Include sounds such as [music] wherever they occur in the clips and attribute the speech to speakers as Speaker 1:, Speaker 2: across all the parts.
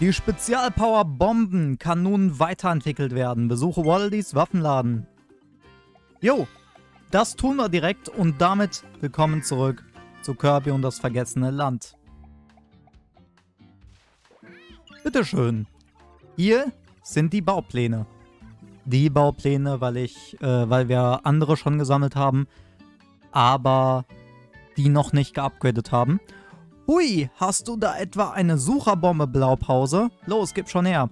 Speaker 1: Die Spezialpower Bomben kann nun weiterentwickelt werden. Besuche Waldys Waffenladen. Jo, das tun wir direkt und damit willkommen zurück zu Kirby und das vergessene Land. Bitteschön. Hier sind die Baupläne. Die Baupläne, weil ich, äh, weil wir andere schon gesammelt haben, aber die noch nicht geupgradet haben. Hui, hast du da etwa eine Sucherbombe, Blaupause? Los, gib schon her.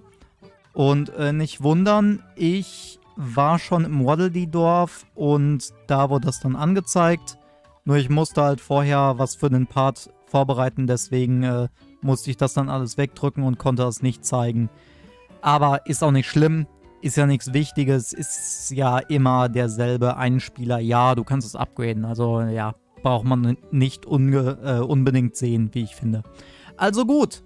Speaker 1: Und äh, nicht wundern, ich war schon im Waddle-Dee-Dorf und da wurde das dann angezeigt. Nur ich musste halt vorher was für den Part vorbereiten, deswegen äh, musste ich das dann alles wegdrücken und konnte das nicht zeigen. Aber ist auch nicht schlimm, ist ja nichts Wichtiges, ist ja immer derselbe Einspieler. Ja, du kannst es upgraden, also ja, braucht man nicht äh, unbedingt sehen, wie ich finde. Also gut,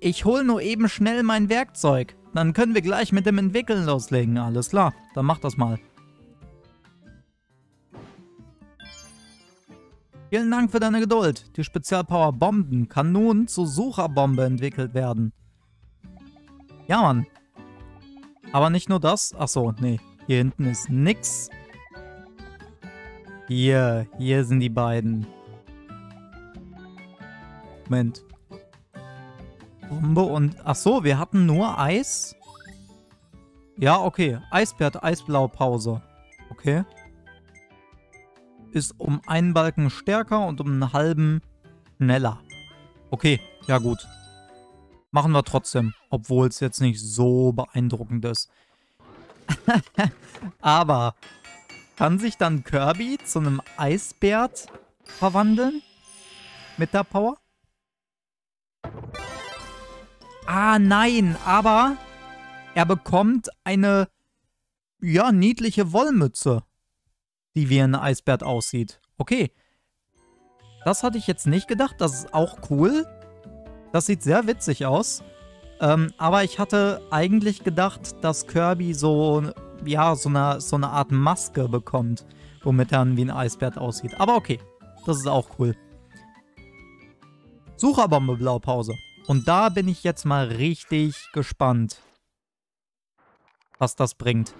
Speaker 1: ich hole nur eben schnell mein Werkzeug. Dann können wir gleich mit dem Entwickeln loslegen. Alles klar, dann mach das mal. Vielen Dank für deine Geduld. Die Spezialpower Bomben kann nun zur Sucherbombe entwickelt werden. Ja, Mann. Aber nicht nur das. Achso, nee. Hier hinten ist nix. Hier, hier sind die beiden. Moment. Bombe und... Achso, wir hatten nur Eis? Ja, okay. Eisbär, Eisblaupause. Okay ist um einen Balken stärker und um einen halben schneller. Okay, ja gut. Machen wir trotzdem, obwohl es jetzt nicht so beeindruckend ist. [laughs] Aber kann sich dann Kirby zu einem Eisbärt verwandeln? Mit der Power? Ah, nein, aber er bekommt eine, ja, niedliche Wollmütze die wie ein Eisbär aussieht. Okay. Das hatte ich jetzt nicht gedacht. Das ist auch cool. Das sieht sehr witzig aus. Ähm, aber ich hatte eigentlich gedacht, dass Kirby so, ja, so eine, so eine Art Maske bekommt, womit er dann wie ein Eisbär aussieht. Aber okay, das ist auch cool. Sucherbombe Blaupause. Und da bin ich jetzt mal richtig gespannt, was das bringt.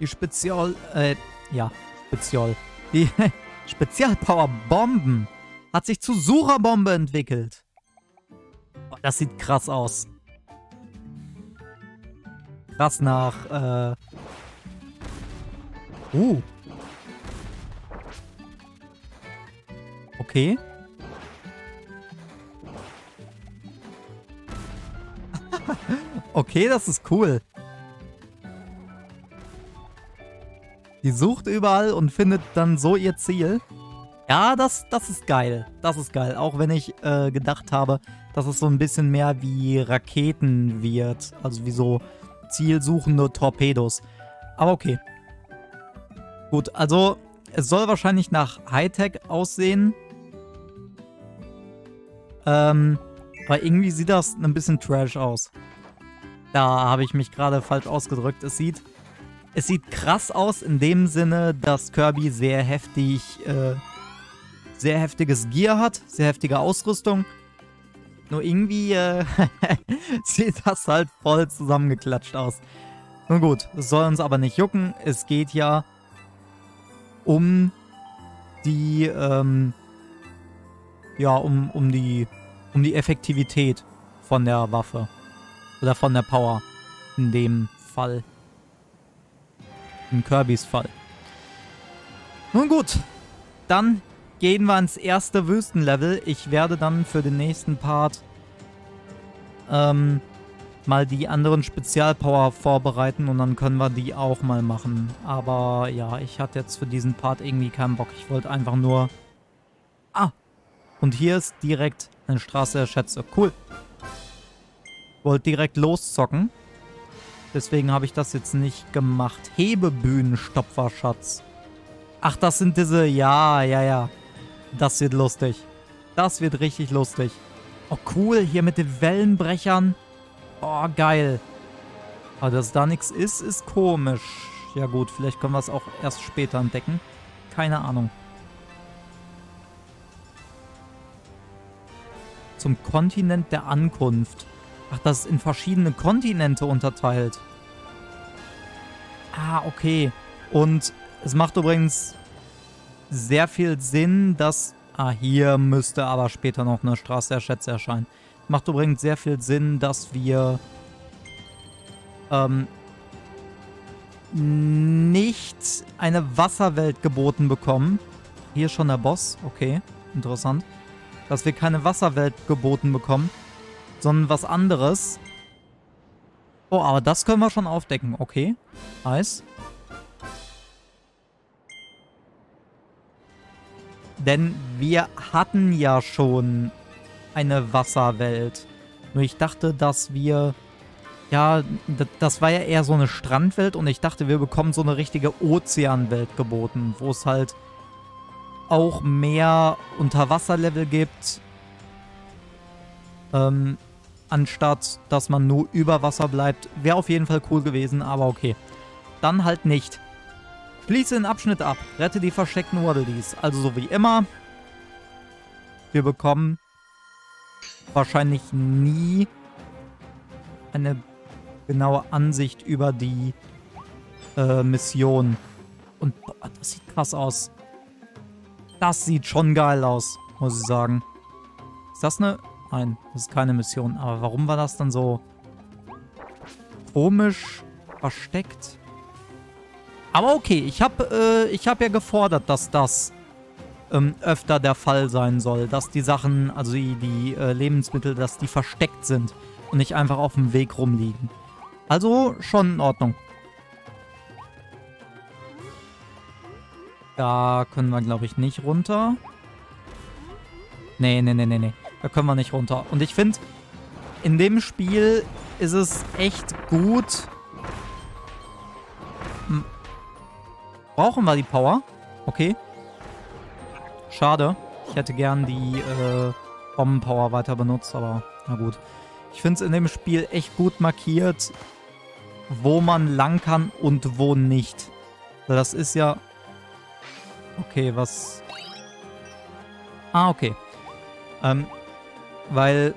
Speaker 1: Die Spezial, äh, ja, Spezial. Die [laughs] Spezialpower-Bomben hat sich zu Sucherbombe entwickelt. Oh, das sieht krass aus. Krass nach, äh... Uh. Okay. [laughs] okay, das ist cool. Die sucht überall und findet dann so ihr Ziel. Ja, das, das ist geil. Das ist geil. Auch wenn ich äh, gedacht habe, dass es so ein bisschen mehr wie Raketen wird. Also wie so zielsuchende Torpedos. Aber okay. Gut, also es soll wahrscheinlich nach Hightech aussehen. Ähm, aber irgendwie sieht das ein bisschen trash aus. Da habe ich mich gerade falsch ausgedrückt. Es sieht es sieht krass aus in dem Sinne, dass Kirby sehr heftig, äh, sehr heftiges Gear hat, sehr heftige Ausrüstung. Nur irgendwie äh, [laughs] sieht das halt voll zusammengeklatscht aus. Nun gut, soll uns aber nicht jucken. Es geht ja um die, ähm, ja, um, um die, um die Effektivität von der Waffe. Oder von der Power. In dem Fall in Kirbys Fall. Nun gut, dann gehen wir ins erste Wüstenlevel. Ich werde dann für den nächsten Part ähm, mal die anderen Spezialpower vorbereiten und dann können wir die auch mal machen. Aber ja, ich hatte jetzt für diesen Part irgendwie keinen Bock. Ich wollte einfach nur... Ah! Und hier ist direkt eine Straße der Schätze. Cool. Wollte direkt loszocken. Deswegen habe ich das jetzt nicht gemacht. Hebebühnenstopferschatz. Ach, das sind diese... Ja, ja, ja. Das wird lustig. Das wird richtig lustig. Oh, cool. Hier mit den Wellenbrechern. Oh, geil. Aber dass da nichts ist, ist komisch. Ja gut, vielleicht können wir es auch erst später entdecken. Keine Ahnung. Zum Kontinent der Ankunft. Ach, das ist in verschiedene Kontinente unterteilt. Ah, okay. Und es macht übrigens sehr viel Sinn, dass... Ah, hier müsste aber später noch eine Straße der Schätze erscheinen. Macht übrigens sehr viel Sinn, dass wir ähm, nicht eine Wasserwelt geboten bekommen. Hier ist schon der Boss. Okay, interessant. Dass wir keine Wasserwelt geboten bekommen, sondern was anderes. Oh, aber das können wir schon aufdecken. Okay, nice. Denn wir hatten ja schon eine Wasserwelt. Nur ich dachte, dass wir... Ja, das war ja eher so eine Strandwelt und ich dachte, wir bekommen so eine richtige Ozeanwelt geboten, wo es halt auch mehr Unterwasserlevel gibt. Ähm, anstatt dass man nur über Wasser bleibt. Wäre auf jeden Fall cool gewesen, aber okay. Dann halt nicht. Schließe den Abschnitt ab. Rette die versteckten Waddledees. Also so wie immer. Wir bekommen wahrscheinlich nie eine genaue Ansicht über die äh, Mission. Und boah, das sieht krass aus. Das sieht schon geil aus, muss ich sagen. Ist das eine... Nein, das ist keine Mission. Aber warum war das dann so komisch versteckt? Aber okay, ich habe äh, hab ja gefordert, dass das ähm, öfter der Fall sein soll. Dass die Sachen, also die, die äh, Lebensmittel, dass die versteckt sind und nicht einfach auf dem Weg rumliegen. Also schon in Ordnung. Da können wir, glaube ich, nicht runter. Nee, nee, nee, nee, nee. Da können wir nicht runter. Und ich finde, in dem Spiel ist es echt gut. Brauchen wir die Power? Okay. Schade. Ich hätte gern die äh, Bombenpower weiter benutzt, aber na gut. Ich finde es in dem Spiel echt gut markiert, wo man lang kann und wo nicht. Das ist ja... Okay, was... Ah, okay. Ähm, weil,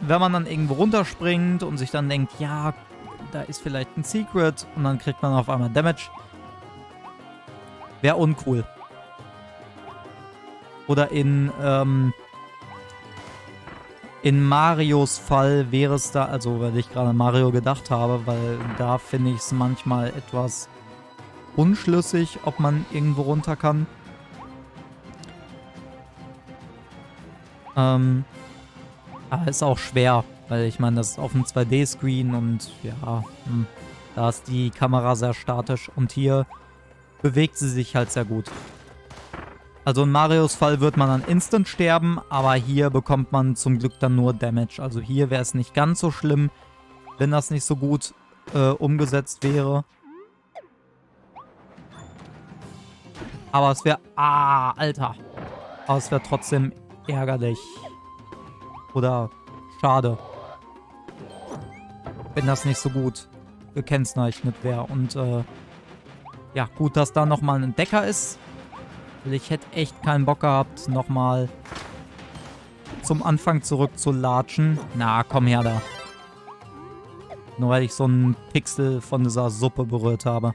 Speaker 1: wenn man dann irgendwo runterspringt und sich dann denkt, ja, da ist vielleicht ein Secret und dann kriegt man auf einmal Damage. Wäre uncool. Oder in, ähm, in Marios Fall wäre es da, also weil ich gerade Mario gedacht habe, weil da finde ich es manchmal etwas unschlüssig, ob man irgendwo runter kann. Ähm, aber ist auch schwer, weil ich meine, das ist auf einem 2D-Screen und ja, hm, da ist die Kamera sehr statisch und hier bewegt sie sich halt sehr gut. Also in Marios Fall wird man dann instant sterben, aber hier bekommt man zum Glück dann nur Damage. Also hier wäre es nicht ganz so schlimm, wenn das nicht so gut äh, umgesetzt wäre. Aber es wäre... Ah, Alter. Aber es wäre trotzdem ärgerlich. Oder schade. Wenn das nicht so gut gekennzeichnet wäre. Und äh, ja, gut, dass da nochmal ein Decker ist. Ich hätte echt keinen Bock gehabt, nochmal zum Anfang zurück zu latschen. Na, komm her da. Nur weil ich so einen Pixel von dieser Suppe berührt habe.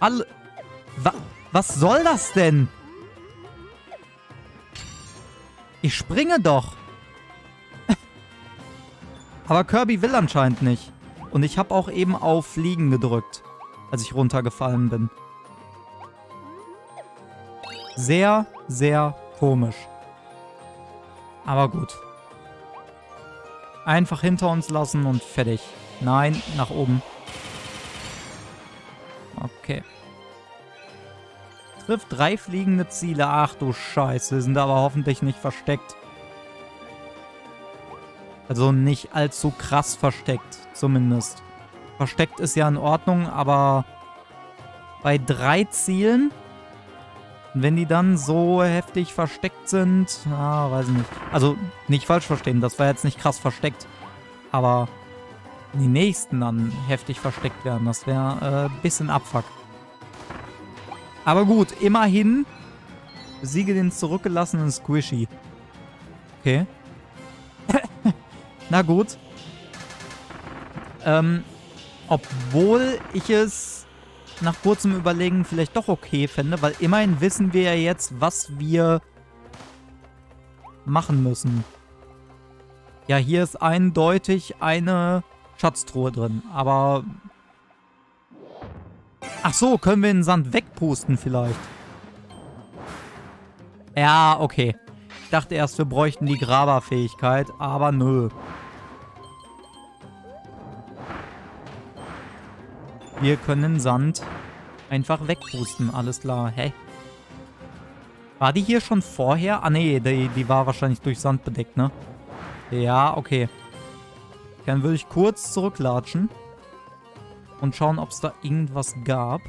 Speaker 1: Alle... Wa was soll das denn? Ich springe doch. Aber Kirby will anscheinend nicht. Und ich habe auch eben auf Fliegen gedrückt, als ich runtergefallen bin. Sehr, sehr komisch. Aber gut. Einfach hinter uns lassen und fertig. Nein, nach oben. Okay. Trifft drei fliegende Ziele. Ach du Scheiße, sind aber hoffentlich nicht versteckt. Also nicht allzu krass versteckt, zumindest. Versteckt ist ja in Ordnung, aber bei drei Zielen wenn die dann so heftig versteckt sind, ah, weiß ich nicht. Also nicht falsch verstehen, das war jetzt nicht krass versteckt. Aber die nächsten dann heftig versteckt werden. Das wäre ein äh, bisschen Abfuck. Aber gut, immerhin besiege den zurückgelassenen Squishy. Okay. [laughs] Na gut. Ähm, obwohl ich es nach kurzem Überlegen vielleicht doch okay fände, weil immerhin wissen wir ja jetzt, was wir machen müssen. Ja, hier ist eindeutig eine Schatztruhe drin, aber... Ach so, können wir den Sand wegpusten vielleicht? Ja, okay. Ich dachte erst, wir bräuchten die Graberfähigkeit, aber nö. Wir können Sand einfach wegpusten, alles klar. Hä? War die hier schon vorher? Ah, nee, die, die war wahrscheinlich durch Sand bedeckt, ne? Ja, okay. Dann würde ich kurz zurücklatschen und schauen, ob es da irgendwas gab.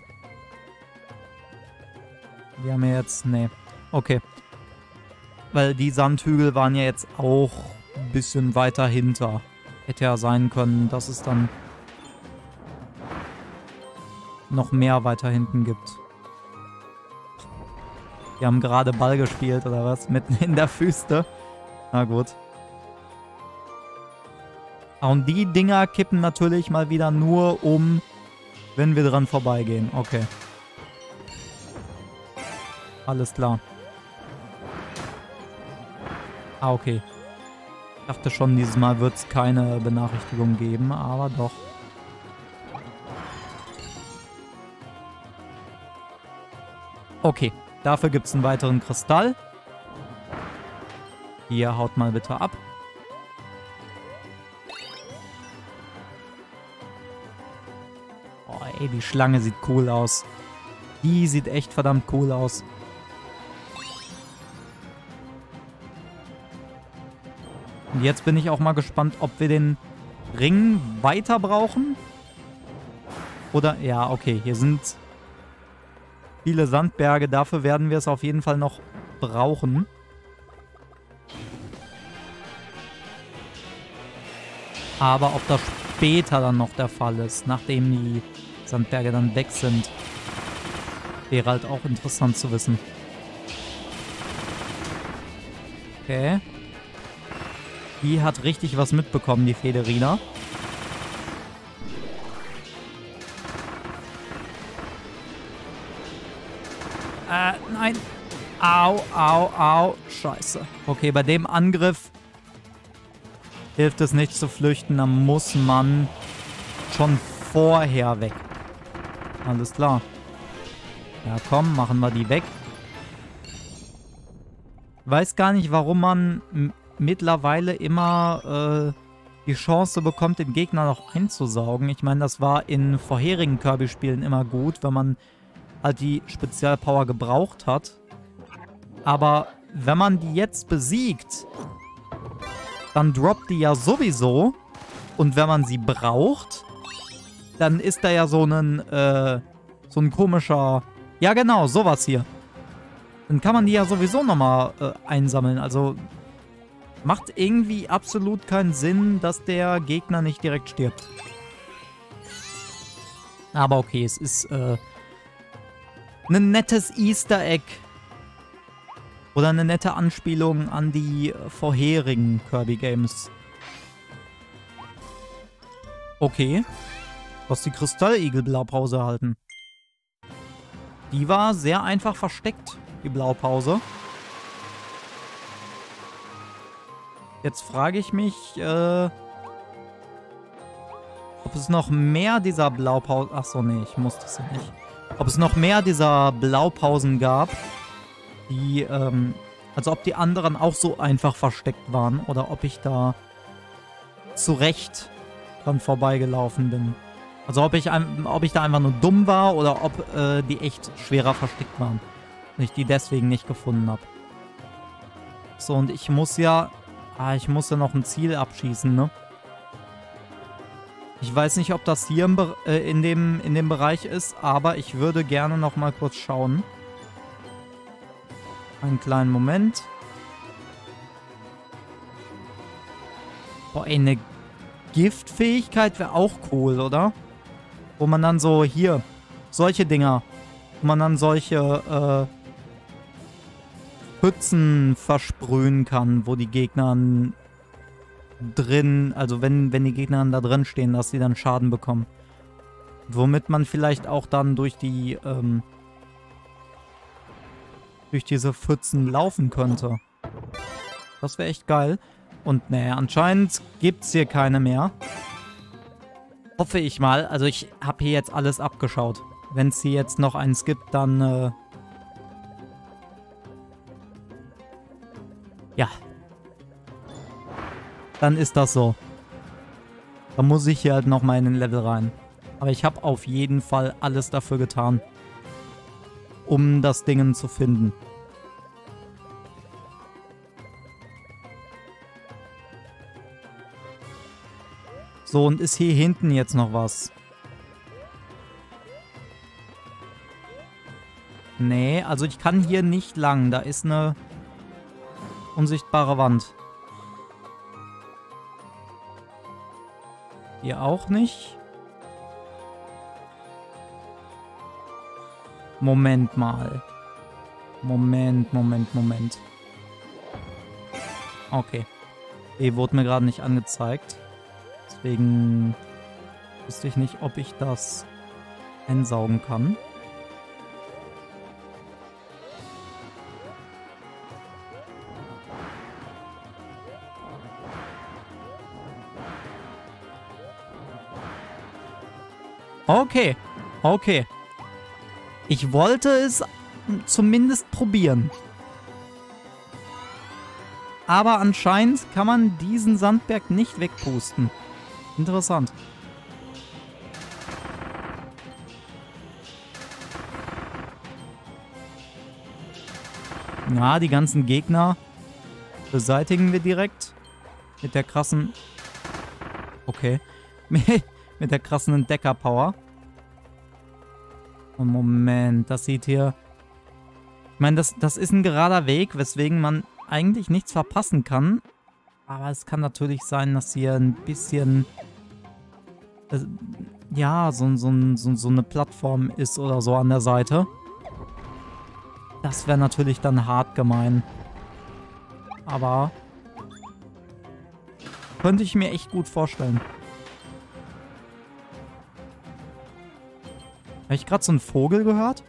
Speaker 1: Wir haben ja jetzt... Nee. Okay. Weil die Sandhügel waren ja jetzt auch ein bisschen weiter hinter. Hätte ja sein können, dass es dann noch mehr weiter hinten gibt. Die haben gerade Ball gespielt, oder was? Mitten in der Wüste. Na gut. Und die Dinger kippen natürlich mal wieder nur um, wenn wir dran vorbeigehen. Okay. Alles klar. Ah, okay. Ich dachte schon, dieses Mal wird es keine Benachrichtigung geben, aber doch. Okay, dafür gibt es einen weiteren Kristall. Hier, haut mal bitte ab. Ey, die Schlange sieht cool aus. Die sieht echt verdammt cool aus. Und jetzt bin ich auch mal gespannt, ob wir den Ring weiter brauchen. Oder, ja, okay, hier sind viele Sandberge. Dafür werden wir es auf jeden Fall noch brauchen. Aber ob das später dann noch der Fall ist, nachdem die Sandberge dann weg sind, wäre halt auch interessant zu wissen. Okay. Die hat richtig was mitbekommen, die Federina. Äh, nein. Au, au, au. Scheiße. Okay, bei dem Angriff hilft es nicht zu flüchten. Da muss man schon vorher weg. Alles klar. Ja, komm, machen wir die weg. Weiß gar nicht, warum man mittlerweile immer äh, die Chance bekommt, den Gegner noch einzusaugen. Ich meine, das war in vorherigen Kirby-Spielen immer gut, wenn man halt die Spezialpower gebraucht hat. Aber wenn man die jetzt besiegt, dann droppt die ja sowieso. Und wenn man sie braucht, dann ist da ja so ein, äh, so ein komischer... Ja genau, sowas hier. Dann kann man die ja sowieso nochmal äh, einsammeln. Also macht irgendwie absolut keinen Sinn, dass der Gegner nicht direkt stirbt. Aber okay, es ist äh, ein nettes Easter Egg. Oder eine nette Anspielung an die vorherigen Kirby-Games. Okay. Hast die Kristalligel-Blaupause erhalten. Die war sehr einfach versteckt, die Blaupause. Jetzt frage ich mich, äh, ob es noch mehr dieser Blaupause... Achso, nee, ich muss das ja nicht ob es noch mehr dieser Blaupausen gab, die, ähm, also ob die anderen auch so einfach versteckt waren oder ob ich da zurecht dran vorbeigelaufen bin. Also ob ich, ob ich da einfach nur dumm war oder ob äh, die echt schwerer versteckt waren. Und ich die deswegen nicht gefunden habe. So, und ich muss ja... Ah, ich muss ja noch ein Ziel abschießen, ne? Ich weiß nicht, ob das hier äh, in, dem, in dem Bereich ist, aber ich würde gerne noch mal kurz schauen. Einen kleinen Moment. Boah, ey, eine Giftfähigkeit wäre auch cool, oder? Wo man dann so, hier, solche Dinger, wo man dann solche, äh, Pfützen versprühen kann, wo die Gegner drin, also wenn, wenn die Gegner da drin stehen, dass sie dann Schaden bekommen. Womit man vielleicht auch dann durch die, ähm, durch diese Pfützen laufen könnte. Das wäre echt geil. Und naja, anscheinend gibt es hier keine mehr. Hoffe ich mal. Also ich habe hier jetzt alles abgeschaut. Wenn es hier jetzt noch eins gibt, dann äh, Ja. Dann ist das so. Dann muss ich hier halt nochmal in den Level rein. Aber ich habe auf jeden Fall alles dafür getan, um das Ding zu finden. So, und ist hier hinten jetzt noch was? Nee, also ich kann hier nicht lang. Da ist eine unsichtbare Wand. Hier auch nicht. Moment mal. Moment, Moment, Moment. Okay. E wurde mir gerade nicht angezeigt. Deswegen wusste ich nicht, ob ich das einsaugen kann. Okay, okay. Ich wollte es zumindest probieren. Aber anscheinend kann man diesen Sandberg nicht wegpusten. Interessant. Ja, die ganzen Gegner beseitigen wir direkt. Mit der krassen... Okay. [laughs] Mit der krassen Entdecker-Power. Oh, Moment, das sieht hier... Ich meine, das, das ist ein gerader Weg, weswegen man eigentlich nichts verpassen kann. Aber es kann natürlich sein, dass hier ein bisschen... Ja, so, so, so, so eine Plattform ist oder so an der Seite. Das wäre natürlich dann hart gemein. Aber... Könnte ich mir echt gut vorstellen. Habe ich gerade so einen Vogel gehört?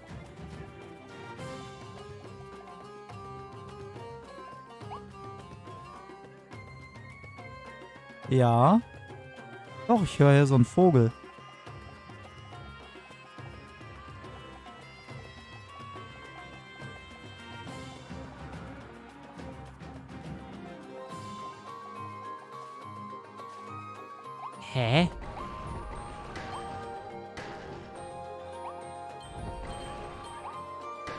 Speaker 1: Ja. Doch, ich höre hier so einen Vogel. Hä?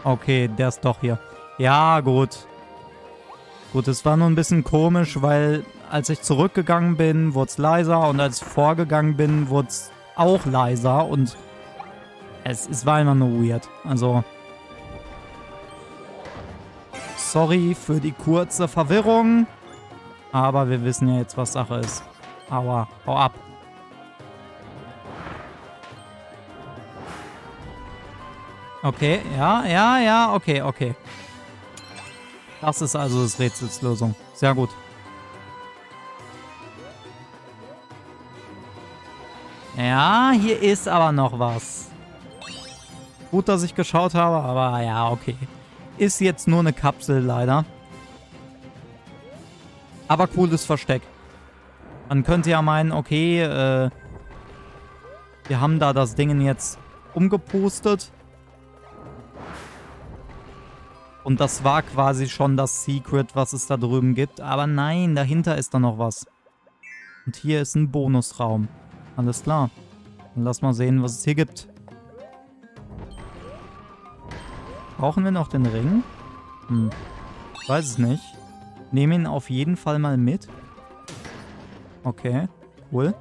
Speaker 1: Okay, der ist doch hier. Ja, gut. Gut, es war nur ein bisschen komisch, weil als ich zurückgegangen bin, wurde es leiser und als ich vorgegangen bin, wurde es auch leiser und es, es war immer nur weird. Also, sorry für die kurze Verwirrung, aber wir wissen ja jetzt, was Sache ist. Aua, hau ab. Okay, ja, ja, ja, okay, okay. Das ist also das Rätsels Lösung. Sehr gut. Ja, hier ist aber noch was. Gut, dass ich geschaut habe, aber ja, okay. Ist jetzt nur eine Kapsel, leider. Aber cooles Versteck. Man könnte ja meinen, okay, äh, wir haben da das Ding jetzt umgepostet. Und das war quasi schon das Secret, was es da drüben gibt. Aber nein, dahinter ist da noch was. Und hier ist ein Bonusraum. Alles klar. Dann lass mal sehen, was es hier gibt. Brauchen wir noch den Ring? Hm. Ich weiß es nicht. Nehme ihn auf jeden Fall mal mit. Okay, cool.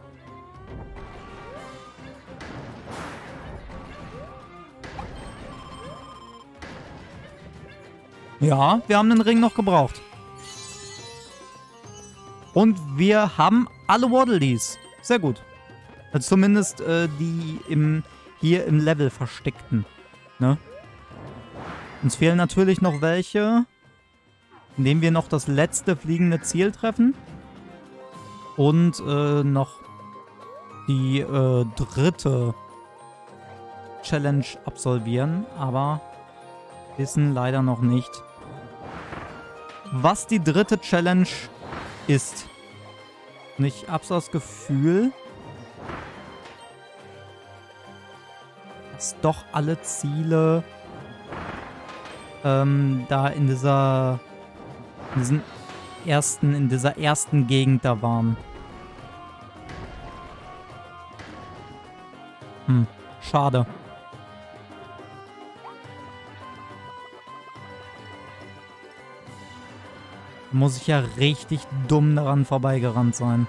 Speaker 1: Ja, wir haben den Ring noch gebraucht. Und wir haben alle Waddledees. sehr gut. Also zumindest äh, die im, hier im Level versteckten. Ne? Uns fehlen natürlich noch welche, indem wir noch das letzte fliegende Ziel treffen. Und äh, noch die äh, dritte Challenge absolvieren. Aber wissen leider noch nicht, was die dritte Challenge ist. Und ich hab's das Gefühl, dass doch alle Ziele ähm, da in dieser in diesen ersten, in dieser ersten Gegend da waren. Hm, schade. Muss ich ja richtig dumm daran vorbeigerannt sein.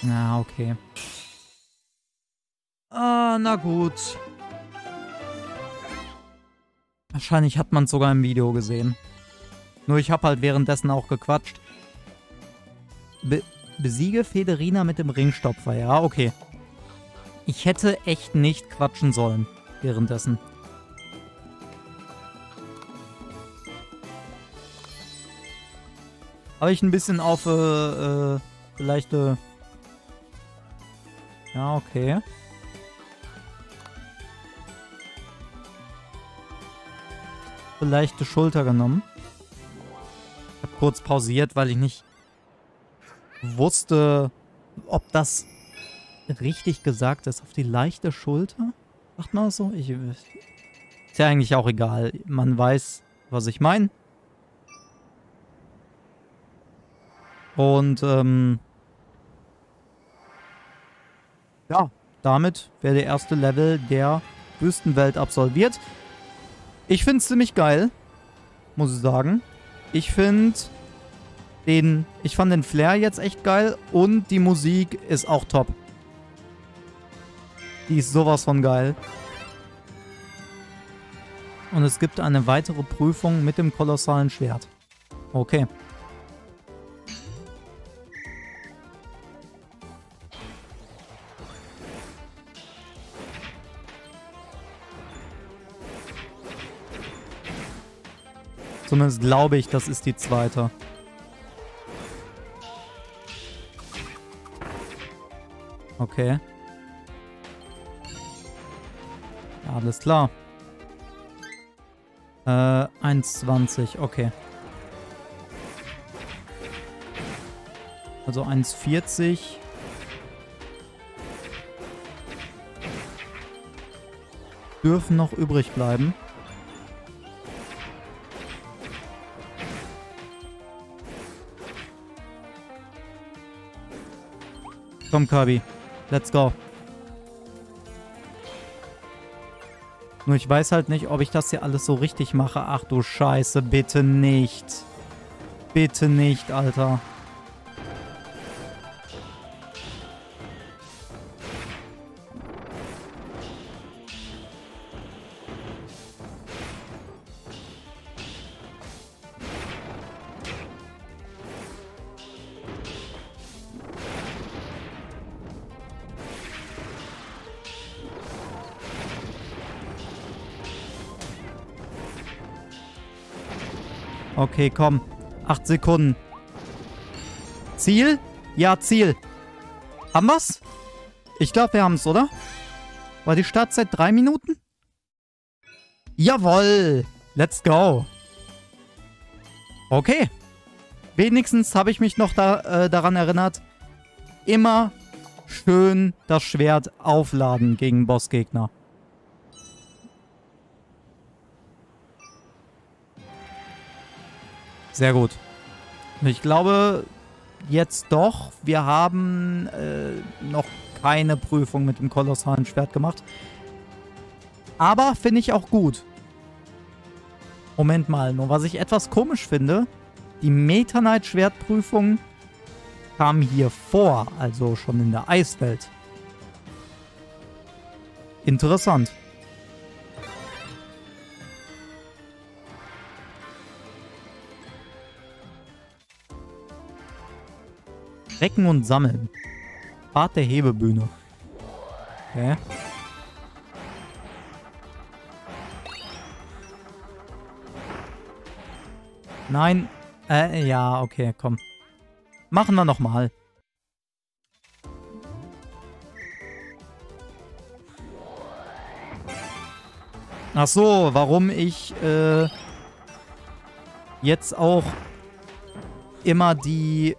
Speaker 1: Na, okay. Na gut. Wahrscheinlich hat man es sogar im Video gesehen. Nur ich habe halt währenddessen auch gequatscht. Be besiege Federina mit dem Ringstopfer. Ja, okay. Ich hätte echt nicht quatschen sollen währenddessen. Habe ich ein bisschen auf äh, äh, leichte... Ja, okay. Leichte Schulter genommen. Ich habe kurz pausiert, weil ich nicht wusste, ob das richtig gesagt ist. Auf die leichte Schulter? Macht man das so? Ich, ist ja eigentlich auch egal. Man weiß, was ich meine. Und, ähm... Ja, damit wäre der erste Level der Wüstenwelt absolviert. Ich finde es ziemlich geil, muss ich sagen. Ich finde den, ich fand den Flair jetzt echt geil und die Musik ist auch top. Die ist sowas von geil. Und es gibt eine weitere Prüfung mit dem kolossalen Schwert. Okay. Zumindest glaube ich, das ist die zweite. Okay. Alles klar. Äh, 1,20, okay. Also 1,40. Dürfen noch übrig bleiben. Komm, Kirby. Let's go. Nur ich weiß halt nicht, ob ich das hier alles so richtig mache. Ach du Scheiße, bitte nicht. Bitte nicht, Alter. Okay, komm. Acht Sekunden. Ziel? Ja, Ziel. Haben wir's? Ich glaube, wir haben's, oder? War die Startzeit drei Minuten? Jawoll. Let's go. Okay. Wenigstens habe ich mich noch da, äh, daran erinnert, immer schön das Schwert aufladen gegen Bossgegner. Sehr gut. Ich glaube jetzt doch, wir haben äh, noch keine Prüfung mit dem kolossalen Schwert gemacht. Aber finde ich auch gut. Moment mal, nur was ich etwas komisch finde, die Meta Knight Schwertprüfung kam hier vor, also schon in der Eiswelt. Interessant. Recken und sammeln. Part der Hebebühne. Okay. Nein. Äh, ja, okay, komm. Machen wir nochmal. Ach so, warum ich äh, jetzt auch immer die,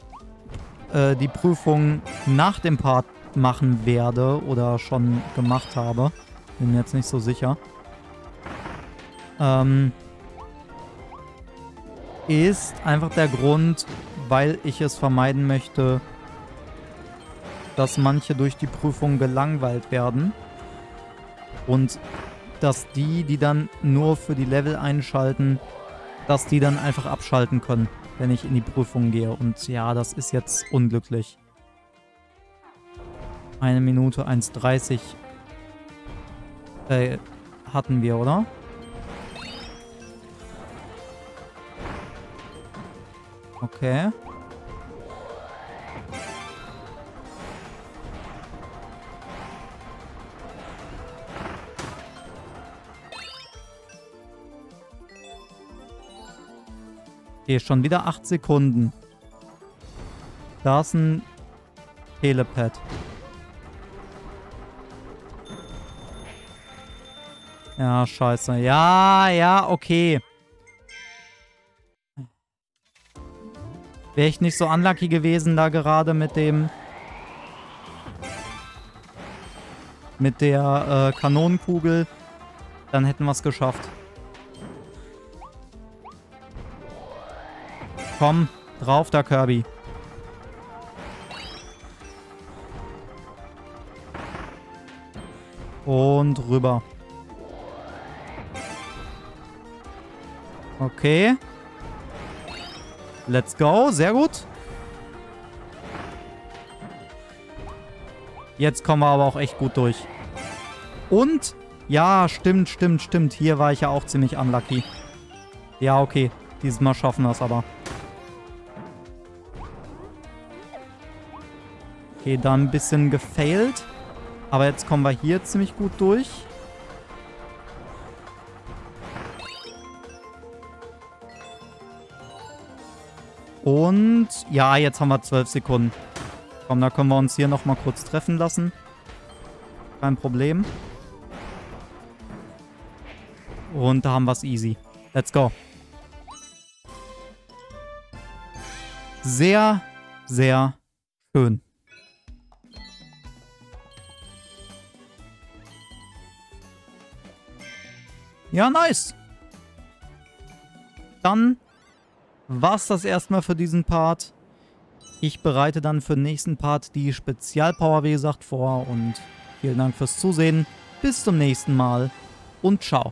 Speaker 1: äh, die Prüfung nach dem Part machen werde oder schon gemacht habe. Bin mir jetzt nicht so sicher. Ähm, ist einfach der Grund, weil ich es vermeiden möchte, dass manche durch die Prüfung gelangweilt werden. Und dass die, die dann nur für die Level einschalten, dass die dann einfach abschalten können, wenn ich in die Prüfung gehe. Und ja, das ist jetzt unglücklich. Eine Minute 1,30 äh, hatten wir, oder? Okay. Okay, schon wieder 8 Sekunden. Da ist ein Telepad. Ja, scheiße. Ja, ja, okay. Wäre ich nicht so unlucky gewesen da gerade mit dem... Mit der äh, Kanonenkugel, dann hätten wir es geschafft. Komm, drauf da, Kirby. Und rüber. Okay. Let's go. Sehr gut. Jetzt kommen wir aber auch echt gut durch. Und, ja, stimmt, stimmt, stimmt. Hier war ich ja auch ziemlich unlucky. Ja, okay. Dieses Mal schaffen wir es aber. Okay, da ein bisschen gefailt. Aber jetzt kommen wir hier ziemlich gut durch. Und ja, jetzt haben wir 12 Sekunden. Komm, da können wir uns hier nochmal kurz treffen lassen. Kein Problem. Und da haben wir es easy. Let's go. Sehr, sehr schön. Ja, nice. Dann war's das erstmal für diesen Part. Ich bereite dann für den nächsten Part die Spezialpower, wie gesagt, vor. Und vielen Dank fürs Zusehen. Bis zum nächsten Mal und ciao.